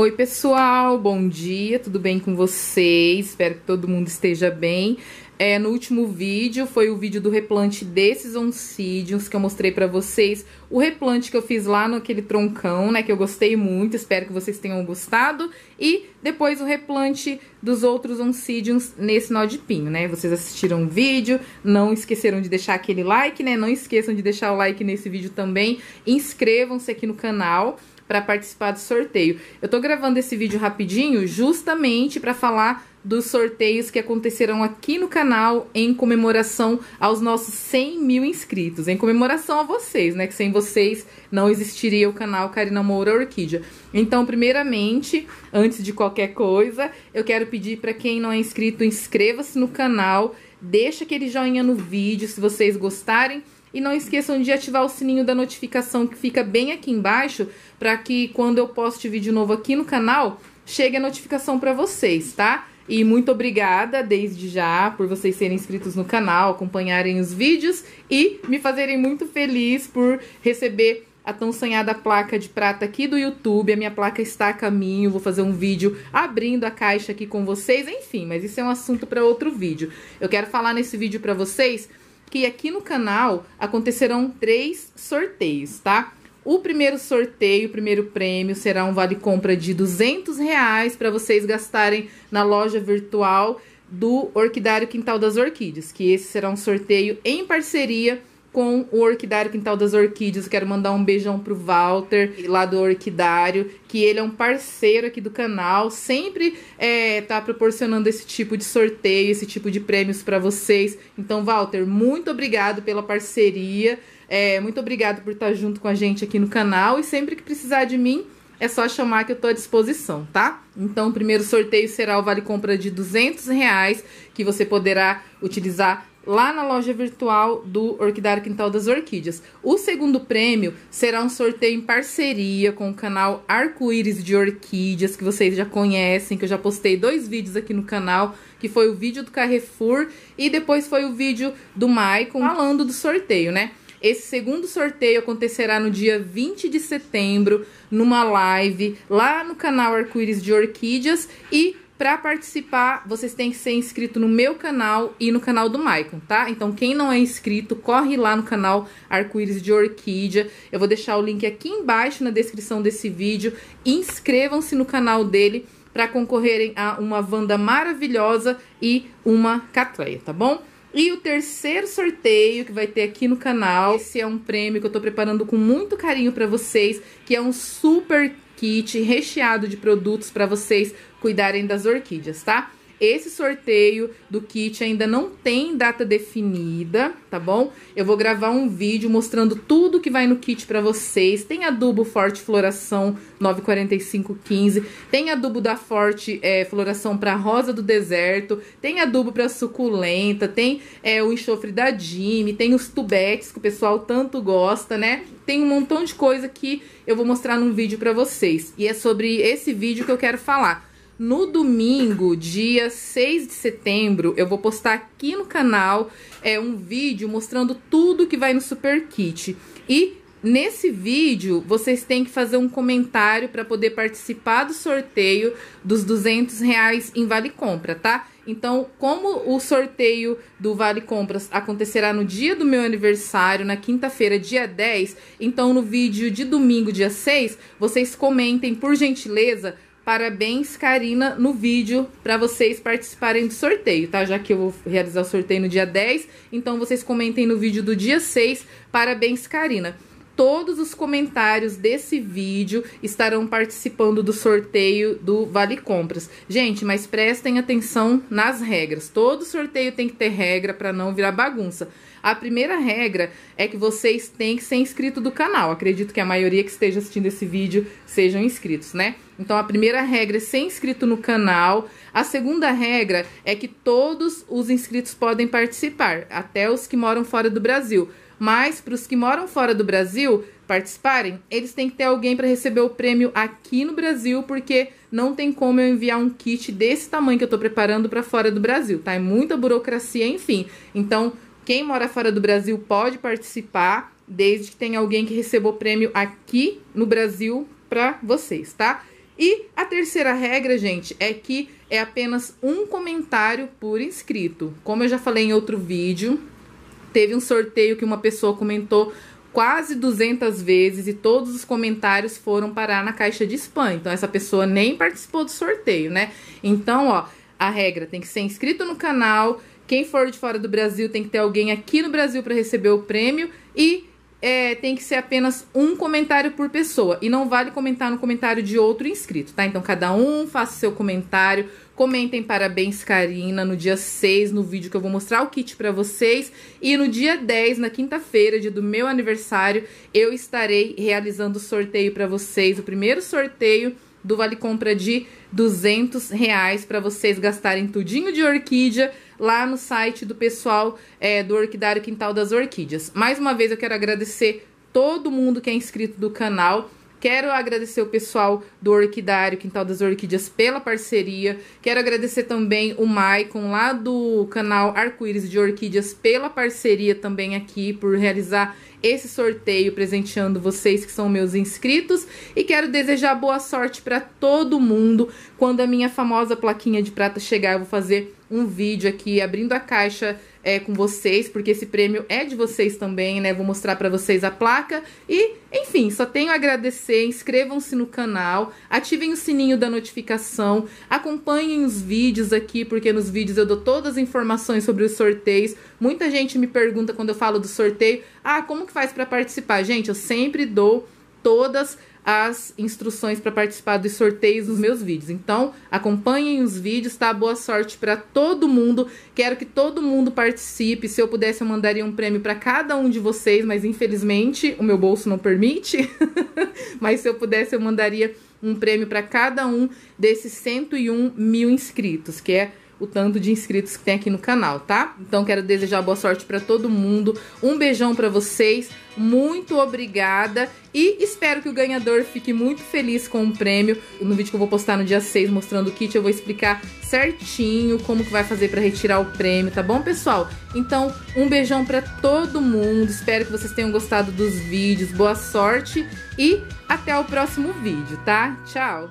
Oi, pessoal, bom dia, tudo bem com vocês? Espero que todo mundo esteja bem. É, no último vídeo foi o vídeo do replante desses oncídios que eu mostrei pra vocês. O replante que eu fiz lá naquele troncão, né, que eu gostei muito, espero que vocês tenham gostado. E depois o replante dos outros oncídios nesse nó de pinho, né. Vocês assistiram o vídeo, não esqueceram de deixar aquele like, né, não esqueçam de deixar o like nesse vídeo também. Inscrevam-se aqui no canal para participar do sorteio. Eu tô gravando esse vídeo rapidinho justamente para falar dos sorteios que acontecerão aqui no canal em comemoração aos nossos 100 mil inscritos. Em comemoração a vocês, né? Que sem vocês não existiria o canal Karina Moura Orquídea. Então, primeiramente, antes de qualquer coisa, eu quero pedir para quem não é inscrito, inscreva-se no canal, deixa aquele joinha no vídeo se vocês gostarem e não esqueçam de ativar o sininho da notificação que fica bem aqui embaixo, para que quando eu poste vídeo novo aqui no canal, chegue a notificação para vocês, tá? E muito obrigada desde já por vocês serem inscritos no canal, acompanharem os vídeos e me fazerem muito feliz por receber a tão sonhada placa de prata aqui do YouTube. A minha placa está a caminho, vou fazer um vídeo abrindo a caixa aqui com vocês, enfim, mas isso é um assunto para outro vídeo. Eu quero falar nesse vídeo para vocês que aqui no canal acontecerão três sorteios, tá? O primeiro sorteio, o primeiro prêmio, será um vale compra de 200 reais para vocês gastarem na loja virtual do Orquidário Quintal das Orquídeas, que esse será um sorteio em parceria com o Orquidário Quintal das Orquídeas. quero mandar um beijão pro Walter, lá do Orquidário, que ele é um parceiro aqui do canal, sempre é, tá proporcionando esse tipo de sorteio, esse tipo de prêmios para vocês. Então, Walter, muito obrigado pela parceria, é, muito obrigado por estar junto com a gente aqui no canal e sempre que precisar de mim, é só chamar que eu tô à disposição, tá? Então, o primeiro sorteio será o vale compra de 200 reais, que você poderá utilizar lá na loja virtual do Orquidário Quintal das Orquídeas. O segundo prêmio será um sorteio em parceria com o canal Arco-Íris de Orquídeas, que vocês já conhecem, que eu já postei dois vídeos aqui no canal, que foi o vídeo do Carrefour e depois foi o vídeo do Maicon falando do sorteio, né? Esse segundo sorteio acontecerá no dia 20 de setembro, numa live lá no canal Arco-Íris de Orquídeas e para participar, vocês têm que ser inscrito no meu canal e no canal do Maicon, tá? Então, quem não é inscrito, corre lá no canal Arco-Íris de Orquídea. Eu vou deixar o link aqui embaixo na descrição desse vídeo. Inscrevam-se no canal dele para concorrerem a uma Wanda maravilhosa e uma Catleia, tá bom? E o terceiro sorteio que vai ter aqui no canal, esse é um prêmio que eu tô preparando com muito carinho para vocês, que é um super kit recheado de produtos para vocês cuidarem das orquídeas, tá? Esse sorteio do kit ainda não tem data definida, tá bom? Eu vou gravar um vídeo mostrando tudo que vai no kit para vocês. Tem adubo Forte Floração 94515, tem adubo da Forte é, Floração para Rosa do Deserto, tem adubo para suculenta, tem é, o enxofre da Jimmy, tem os tubetes que o pessoal tanto gosta, né? Tem um montão de coisa que eu vou mostrar num vídeo para vocês. E é sobre esse vídeo que eu quero falar. No domingo, dia 6 de setembro, eu vou postar aqui no canal é, um vídeo mostrando tudo que vai no Super Kit. E Nesse vídeo, vocês têm que fazer um comentário para poder participar do sorteio dos 200 reais em Vale Compra, tá? Então, como o sorteio do Vale Compras acontecerá no dia do meu aniversário, na quinta-feira, dia 10, então no vídeo de domingo, dia 6, vocês comentem, por gentileza, Parabéns, Karina, no vídeo para vocês participarem do sorteio, tá? Já que eu vou realizar o sorteio no dia 10, então vocês comentem no vídeo do dia 6. Parabéns, Karina todos os comentários desse vídeo estarão participando do sorteio do Vale Compras. Gente, mas prestem atenção nas regras. Todo sorteio tem que ter regra para não virar bagunça. A primeira regra é que vocês têm que ser inscrito do canal. Acredito que a maioria que esteja assistindo esse vídeo sejam inscritos, né? Então a primeira regra é ser inscrito no canal. A segunda regra é que todos os inscritos podem participar, até os que moram fora do Brasil. Mas para os que moram fora do Brasil participarem, eles têm que ter alguém para receber o prêmio aqui no Brasil, porque não tem como eu enviar um kit desse tamanho que eu estou preparando para fora do Brasil, tá? É muita burocracia, enfim. Então, quem mora fora do Brasil pode participar, desde que tenha alguém que receba o prêmio aqui no Brasil para vocês, tá? E a terceira regra, gente, é que é apenas um comentário por inscrito. Como eu já falei em outro vídeo, teve um sorteio que uma pessoa comentou quase 200 vezes e todos os comentários foram parar na caixa de spam. Então essa pessoa nem participou do sorteio, né? Então, ó, a regra tem que ser inscrito no canal. Quem for de fora do Brasil tem que ter alguém aqui no Brasil para receber o prêmio e é, tem que ser apenas um comentário por pessoa. E não vale comentar no comentário de outro inscrito, tá? Então, cada um faça seu comentário. Comentem parabéns, Karina, no dia 6, no vídeo que eu vou mostrar o kit para vocês. E no dia 10, na quinta-feira, dia do meu aniversário, eu estarei realizando o sorteio para vocês. O primeiro sorteio do Vale Compra de 200 reais para vocês gastarem tudinho de orquídea lá no site do pessoal é, do Orquidário Quintal das Orquídeas. Mais uma vez eu quero agradecer todo mundo que é inscrito do canal. Quero agradecer o pessoal do Orquidário Quintal das Orquídeas pela parceria. Quero agradecer também o Maicon lá do canal Arco-Íris de Orquídeas pela parceria também aqui por realizar esse sorteio presenteando vocês que são meus inscritos e quero desejar boa sorte para todo mundo. Quando a minha famosa plaquinha de prata chegar, eu vou fazer um vídeo aqui abrindo a caixa é, com vocês, porque esse prêmio é de vocês também, né? Vou mostrar para vocês a placa e, enfim, só tenho a agradecer. Inscrevam-se no canal, ativem o sininho da notificação, acompanhem os vídeos aqui, porque nos vídeos eu dou todas as informações sobre os sorteios. Muita gente me pergunta quando eu falo do sorteio, ah, como que faz para participar? Gente, eu sempre dou todas as instruções para participar dos sorteios dos meus vídeos. Então, acompanhem os vídeos, tá? Boa sorte para todo mundo. Quero que todo mundo participe. Se eu pudesse, eu mandaria um prêmio para cada um de vocês, mas infelizmente o meu bolso não permite. mas se eu pudesse, eu mandaria um prêmio para cada um desses 101 mil inscritos, que é o tanto de inscritos que tem aqui no canal, tá? Então quero desejar boa sorte para todo mundo. Um beijão para vocês. Muito obrigada e espero que o ganhador fique muito feliz com o prêmio. No vídeo que eu vou postar no dia 6 mostrando o kit, eu vou explicar certinho como que vai fazer para retirar o prêmio, tá bom, pessoal? Então, um beijão para todo mundo. Espero que vocês tenham gostado dos vídeos. Boa sorte e até o próximo vídeo, tá? Tchau.